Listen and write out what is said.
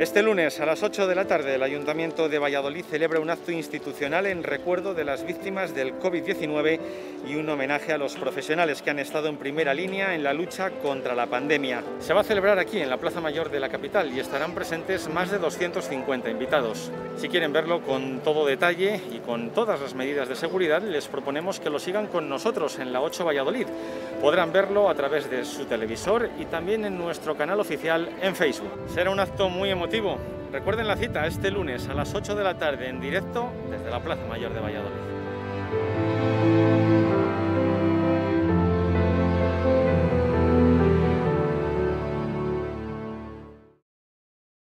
Este lunes a las 8 de la tarde el Ayuntamiento de Valladolid celebra un acto institucional en recuerdo de las víctimas del COVID-19 y un homenaje a los profesionales que han estado en primera línea en la lucha contra la pandemia. Se va a celebrar aquí en la Plaza Mayor de la capital y estarán presentes más de 250 invitados. Si quieren verlo con todo detalle y con todas las medidas de seguridad, les proponemos que lo sigan con nosotros en la 8 Valladolid. Podrán verlo a través de su televisor y también en nuestro canal oficial en Facebook. Será un acto muy emocionante Recuerden la cita este lunes a las 8 de la tarde en directo desde la Plaza Mayor de Valladolid.